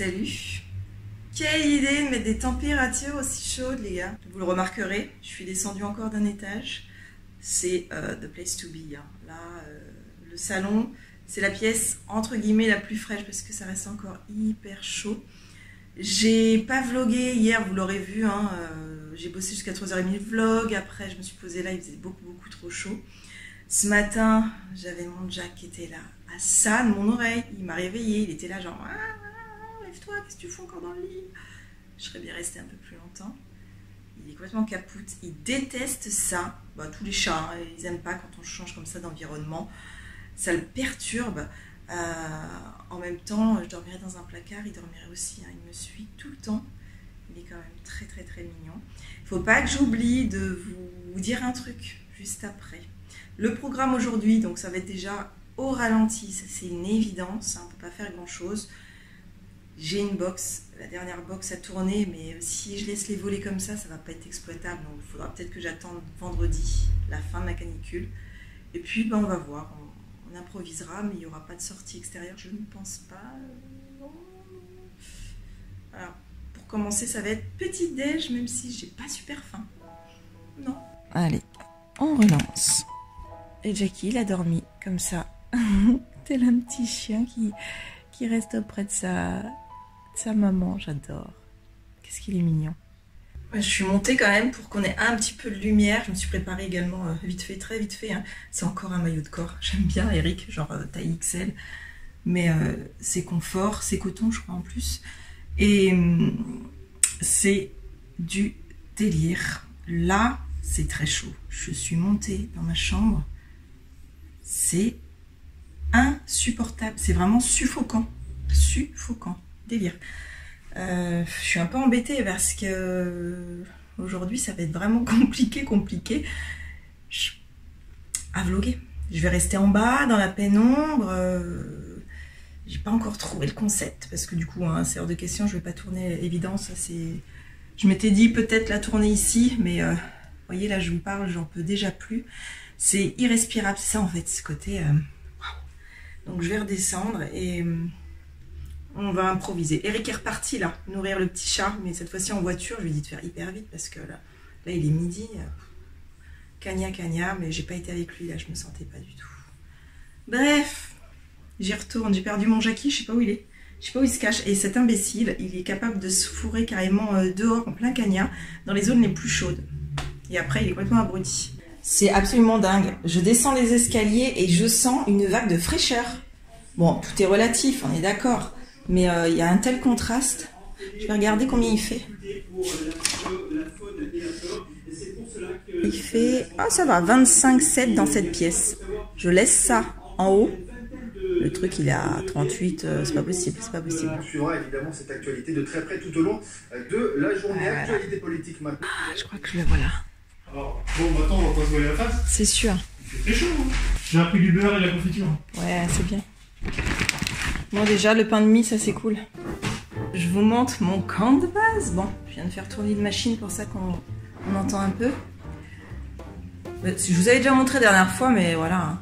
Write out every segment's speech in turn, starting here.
Salut Quelle idée de mettre des températures aussi chaudes, les gars. Vous le remarquerez, je suis descendue encore d'un étage. C'est euh, the place to be. hein. Là, euh, le salon, c'est la pièce entre guillemets la plus fraîche parce que ça reste encore hyper chaud. J'ai pas vlogué hier, vous l'aurez vu. hein, euh, J'ai bossé jusqu'à 3h30 de vlog. Après, je me suis posée là, il faisait beaucoup, beaucoup trop chaud. Ce matin, j'avais mon Jack qui était là, à ça mon oreille. Il m'a réveillé, il était là, genre, ah, lève-toi, qu'est-ce que tu fais encore dans le lit? Je serais bien restée un peu plus longtemps. Il est complètement capoute. Il déteste ça. Bah, tous les chats, hein, ils aiment pas quand on change comme ça d'environnement. Ça le perturbe. Euh, en même temps, je dormirais dans un placard, il dormirait aussi. hein. Il me suit tout le temps. Il est quand même très très très mignon. Il faut pas que j'oublie de vous dire un truc juste après. Le programme aujourd'hui, donc ça va être déjà au ralenti, c'est une évidence, hein, on ne peut pas faire grand chose. J'ai une box, la dernière box a tourné, mais si je laisse les voler comme ça, ça va pas être exploitable. Donc il faudra peut-être que j'attende vendredi, la fin de la canicule. Et puis ben, on va voir, on, on improvisera, mais il n'y aura pas de sortie extérieure, je ne pense pas. non. Voilà. Pour commencer, ça va être petit déj, même si j'ai pas super faim. Non. Allez, on relance. Et Jackie, il a dormi comme ça. Tel un petit chien qui, qui reste auprès de sa, sa maman. J'adore. Qu'est-ce qu'il est mignon. Je suis montée quand même pour qu'on ait un petit peu de lumière. Je me suis préparée également euh, vite fait, très vite fait. hein. C'est encore un maillot de corps. J'aime bien Eric, genre euh, taille XL. Mais euh, c'est confort, c'est coton, je crois en plus. Et hum, c'est du délire. Là, c'est très chaud. Je suis montée dans ma chambre. C'est insupportable. C'est vraiment suffocant. Suffocant. Délire. Euh, je suis un peu embêtée parce que euh, aujourd'hui, ça va être vraiment compliqué, compliqué à vloguer. Je vais rester en bas dans la pénombre. euh, J'ai pas encore trouvé le concept parce que du coup, hein, c'est hors de question. Je vais pas tourner c'est. Je m'étais dit peut-être la tourner ici, mais euh, voyez là, je vous parle, j'en peux déjà plus. C'est irrespirable, c'est ça en fait, ce côté. euh. Donc je vais redescendre et on va improviser. Eric est reparti là, nourrir le petit chat, mais cette fois-ci en voiture, je lui ai dit de faire hyper vite parce que là, là il est midi. Cagna, cagna, mais j'ai pas été avec lui là, je me sentais pas du tout. Bref, j'y retourne, j'ai perdu mon Jackie, je sais pas où il est. Je sais pas où il se cache. Et cet imbécile, il est capable de se fourrer carrément euh, dehors en plein cagna, dans les zones les plus chaudes. Et après, il est complètement abruti. C'est absolument dingue. Je descends les escaliers et je sens une vague de fraîcheur. Bon, tout est relatif, on est d'accord. Mais euh, il y a un tel contraste. Je vais regarder combien il fait. Il fait... Ah, ça va, 25,7 dans cette pièce. Je laisse ça en haut. Le truc, il est à 38, euh, c'est pas possible, c'est pas possible. On suivra évidemment cette actualité de très près tout au long euh, de la journée. Voilà. Actualité politique maintenant. Ah, je crois que je le vois là. Alors, bon, maintenant, on va pas se voiler la face. C'est sûr. Il fait très chaud. Hein. J'ai appris du beurre et de la confiture. Ouais, c'est bien. Bon, déjà, le pain de mie, ça c'est cool. Je vous montre mon camp de base. Bon, je viens de faire tourner une machine pour ça qu'on on entend un peu. Euh, Je vous avais déjà montré la dernière fois, mais voilà. hein.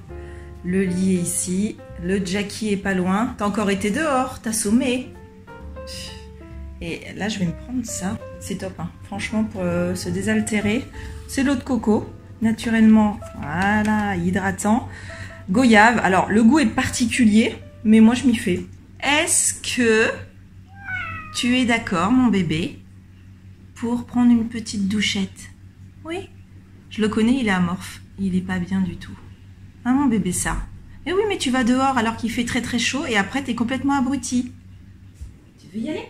Le lit est ici. Le Jackie est pas loin. T'as encore été dehors, t'as sommé. Et là, je vais me prendre ça. C'est top, hein. franchement, pour euh, se désaltérer. C'est l'eau de coco, naturellement, voilà, hydratant. Goyave. Alors, le goût est particulier, mais moi, je m'y fais. Est-ce que tu es d'accord, mon bébé, pour prendre une petite douchette? Oui. Je le connais, il est amorphe. Il est pas bien du tout. Ah, mon bébé, ça? Mais oui, mais tu vas dehors alors qu'il fait très très chaud et après, t'es complètement abruti. Tu veux y aller?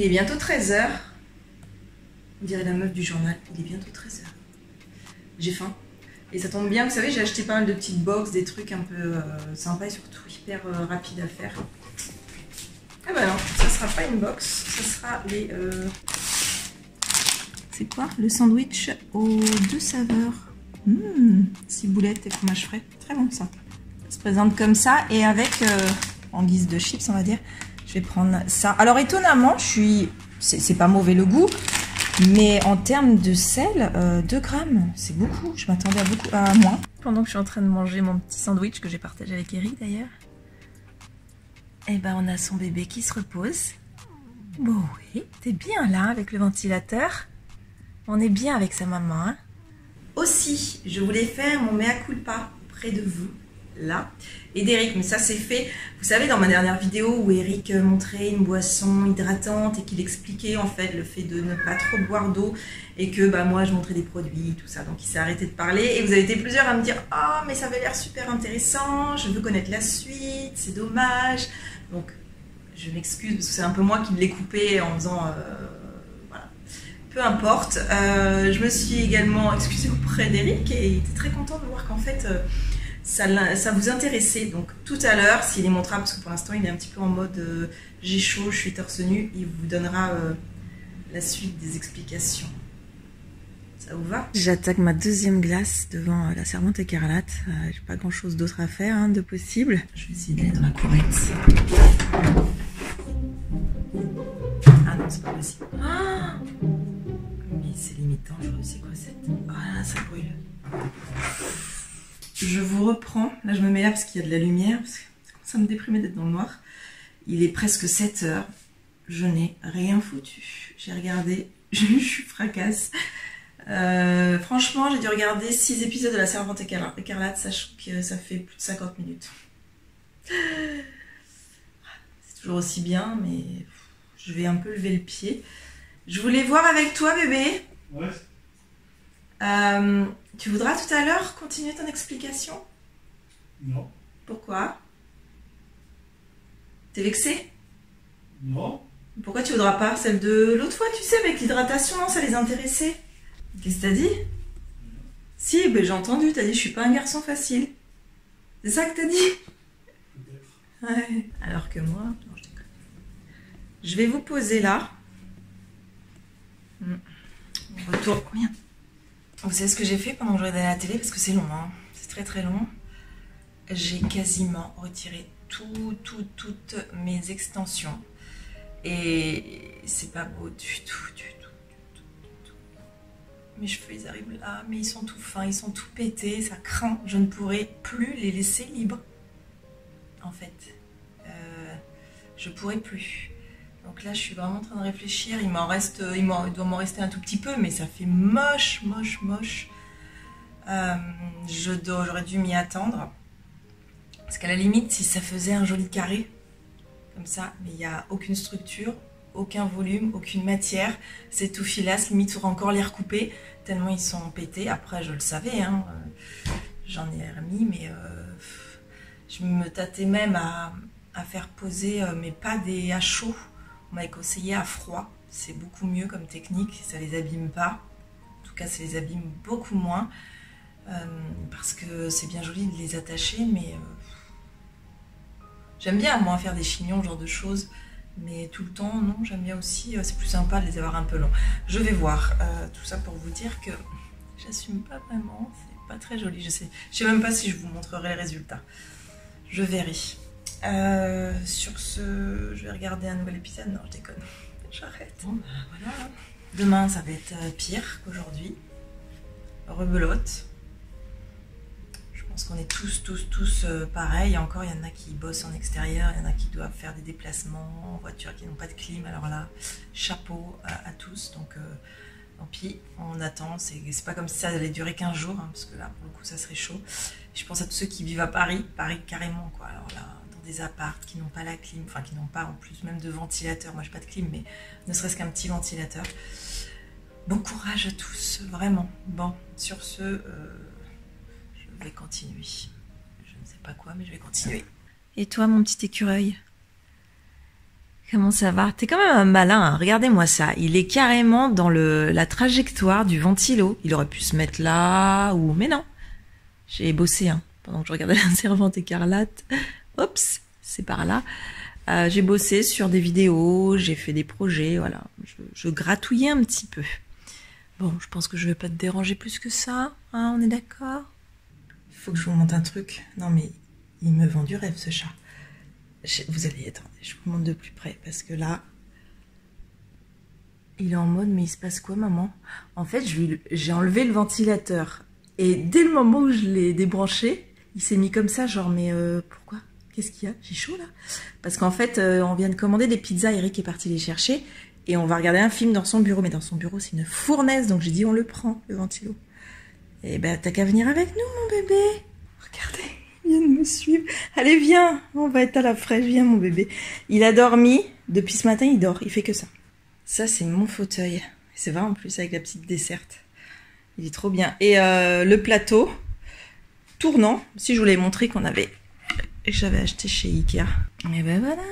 Il est bientôt 13h. On dirait la meuf du journal. Il est bientôt 13h. J'ai faim. Et ça tombe bien, vous savez, j'ai acheté pas mal de petites box, des trucs un peu euh, sympas et surtout hyper euh, rapides à faire. Ah bah non, ça sera pas une box, ça sera les... Euh, c'est quoi? Le sandwich aux deux saveurs. Mmh, ciboulette et fromage frais. Très bon ça. Ça se présente comme ça et avec, en guise de chips on va dire, je vais prendre ça. Alors étonnamment, je suis... C'est pas mauvais le goût, mais en termes de sel, 2 euh, grammes, c'est beaucoup. Je m'attendais à beaucoup à moins. Pendant que je suis en train de manger mon petit sandwich que j'ai partagé avec Eric d'ailleurs, eh ben on a son bébé qui se repose. Bon oui, t'es bien là avec le ventilateur. On est bien avec sa maman. Hein Aussi, je voulais faire mon mea culpa près de vous là et d'Eric, mais ça c'est fait. Vous savez, dans ma dernière vidéo où Eric montrait une boisson hydratante et qu'il expliquait en fait le fait de ne pas trop boire d'eau et que bah, moi je montrais des produits, tout ça, donc il s'est arrêté de parler et vous avez été plusieurs à me dire Ah, mais ça avait l'air super intéressant, je veux connaître la suite, c'est dommage. Donc je m'excuse parce que c'est un peu moi qui l'ai coupé en faisant. Euh, voilà. Peu importe. Euh, je me suis également excusée auprès d'Eric et il était très content de voir qu'en fait. Euh, ça, vous intéressait. Donc tout à l'heure, s'il est montrable, parce que pour l'instant il est un petit peu en mode euh, j'ai chaud, je suis torse nu, il vous donnera euh, la suite des explications. Ça vous va? J'attaque ma deuxième glace devant euh, la servante écarlate. j'ai pas grand chose d'autre à faire hein, de possible. Je vais essayer d'aller dans la courette. Ah non, c'est pas possible. Ah Mais c'est limite dangereux, c'est quoi cette... Ah ça brûle. Je vous reprends. Là, je me mets là parce qu'il y a de la lumière. Parce que ça me déprimait d'être dans le noir. Il est presque 7 heures. Je n'ai rien foutu. J'ai regardé. Je suis fracasse. Euh, franchement, j'ai dû regarder 6 épisodes de La Servante écarlate, sachant que ça fait plus de 50 minutes. C'est toujours aussi bien, mais je vais un peu lever le pied. Je voulais voir avec toi, bébé. Ouais. Euh, tu voudras tout à l'heure continuer ton explication? Non. Pourquoi? T'es vexé? Non. Pourquoi tu voudras pas celle de l'autre fois, tu sais, avec l'hydratation, ça les intéressait Qu'est-ce que t'as dit? Si, ben j'ai entendu, t'as dit je suis pas un garçon facile. C'est ça que t'as dit? Ouais. Alors que moi, non, je déconne. Je vais vous poser là. Hmm. Retour. Combien? Vous savez ce que j'ai fait pendant que je regardais la télé Parce que c'est long, hein. c'est très très long. J'ai quasiment retiré tout, tout, toutes mes extensions. Et c'est pas beau du tout, du tout, du tout, du tout. Mes cheveux, ils arrivent là, mais ils sont tout fins, ils sont tout pétés, ça craint. Je ne pourrai plus les laisser libres. En fait. Euh, je pourrai plus. Donc là, je suis vraiment en train de réfléchir. Il m'en reste, il, doit m'en rester un tout petit peu, mais ça fait moche, moche, moche. Euh, j'aurais dû m'y attendre. Parce qu'à la limite, si ça faisait un joli carré, comme ça, mais il n'y a aucune structure, aucun volume, aucune matière, c'est tout filasse, limite, faudra encore les recouper, tellement ils sont pétés. Après, je le savais, hein, euh, j'en ai remis, mais euh, je me tâtais même à, faire poser mes pads et à chaud on m'a conseillé à froid. C'est beaucoup mieux comme technique, ça les abîme pas. En tout cas, ça les abîme beaucoup moins. Euh, parce que c'est bien joli de les attacher, mais euh, j'aime bien moi faire des chignons, ce genre de choses. Mais tout le temps, non, j'aime bien aussi, euh, c'est plus sympa de les avoir un peu longs. Je vais voir, tout ça pour vous dire que j'assume pas vraiment, c'est pas très joli, je sais. Je sais même pas si je vous montrerai les résultats. Je verrai. Euh, sur ce, je vais regarder un nouvel épisode. Non, je déconne. J'arrête. Bon, bah, voilà. Demain, ça va être euh, pire qu'aujourd'hui. Rebelote. Je pense qu'on est tous, tous, tous euh, pareils. Encore, il y en a qui bossent en extérieur, il y en a qui doivent faire des déplacements en voiture, qui n'ont pas de clim. Alors là, chapeau à, tous. Donc, tant pis, on attend. C'est pas comme si ça allait durer 15 jours, hein, parce que là, pour le coup, ça serait chaud. Je pense à tous ceux qui vivent à Paris, Paris carrément, quoi. Alors là, des apparts qui n'ont pas la clim, enfin qui n'ont pas en plus même de ventilateur. Moi, j'ai pas de clim, mais ne serait-ce qu'un petit ventilateur. Bon courage à tous, vraiment. Bon, sur ce, euh, je vais continuer. Je ne sais pas quoi, mais je vais continuer. Et toi, mon petit écureuil? Comment ça va? T'es quand même un malin, hein. regardez-moi ça. Il est carrément dans le, la trajectoire du ventilo. Il aurait pu se mettre là, ou... Mais non J'ai bossé, hein, pendant que je regardais la servante écarlate. Oups, c'est par là. Euh, j'ai bossé sur des vidéos, j'ai fait des projets, voilà. Je, gratouillais un petit peu. Bon, je pense que je vais pas te déranger plus que ça, hein, on est d'accord? Il faut que je vous montre un truc. Non mais, il me vend du rêve ce chat. vous allez, attendez, je vous montre de plus près, parce que là, il est en mode, mais il se passe quoi maman? En fait, j'ai enlevé le ventilateur. Et dès le moment où je l'ai débranché, il s'est mis comme ça, genre, mais euh, pourquoi? Qu'est-ce qu'il y a J'ai chaud là Parce qu'en fait, euh, on vient de commander des pizzas, Eric est parti les chercher, et on va regarder un film dans son bureau. Mais dans son bureau, c'est une fournaise, donc j'ai dit, on le prend, le ventilo. Eh ben, t'as qu'à venir avec nous, mon bébé. Regardez, il vient de me suivre. Allez, viens, on va être à la fraîche, viens, mon bébé. Il a dormi, depuis ce matin, il dort, il fait que ça. Ça, c'est mon fauteuil. C'est vrai, en plus, avec la petite desserte. Il est trop bien. Et euh, le plateau tournant, si je vous l'ai montré qu'on avait j'avais acheté chez Ikea. Et ben voilà.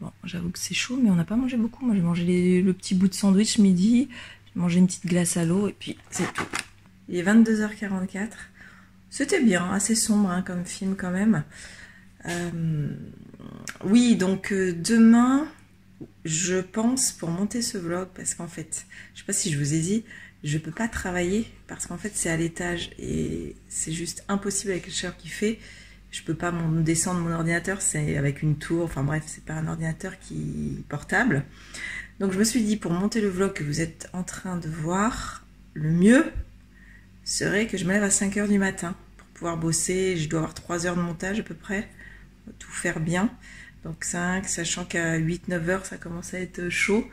Bon, j'avoue que c'est chaud, mais on n'a pas mangé beaucoup. Moi, j'ai mangé le petit bout de sandwich midi, j'ai mangé une petite glace à l'eau, et puis c'est tout. Il est 22h44. C'était bien, assez sombre hein, comme film quand même. Euh, oui, donc euh, demain, je pense pour monter ce vlog, parce qu'en fait, je sais pas si je vous ai dit, je peux pas travailler parce qu'en fait c'est à l'étage et c'est juste impossible avec le chaleur qui fait je peux pas descendre mon ordinateur, c'est avec une tour, enfin bref, c'est pas un ordinateur qui est portable. Donc je me suis dit, pour monter le vlog que vous êtes en train de voir, le mieux serait que je me lève à 5h du matin pour pouvoir bosser. Je dois avoir 3 heures de montage à peu près, tout faire bien. Donc 5, sachant qu'à 8-9 heures, ça commence à être chaud.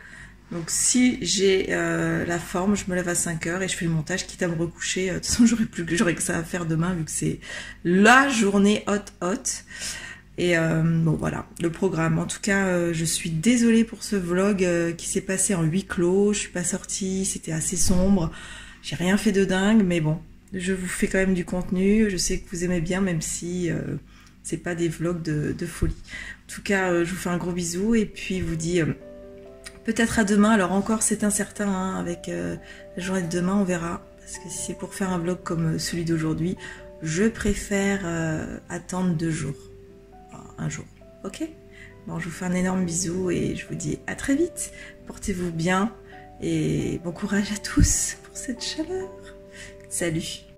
Donc si j'ai euh, la forme, je me lève à 5 heures et je fais le montage, quitte à me recoucher. Euh, de toute façon, j'aurais plus que j'aurais que ça à faire demain vu que c'est la journée hot hot. Et euh, bon voilà, le programme. En tout cas, je suis désolée pour ce vlog qui s'est passé en huis clos. Je suis pas sortie, c'était assez sombre. J'ai rien fait de dingue, mais bon, je vous fais quand même du contenu. Je sais que vous aimez bien, même si c'est pas des vlogs de, de, folie. En tout cas, je vous fais un gros bisou et puis vous dis Peut-être à demain, alors encore c'est incertain, hein, avec euh, la journée de demain on verra. Parce que si c'est pour faire un vlog comme euh, celui d'aujourd'hui, je préfère euh, attendre deux jours. un jour, ok? Bon, je vous fais un énorme bisou et je vous dis à très vite. Portez-vous bien et bon courage à tous pour cette chaleur. Salut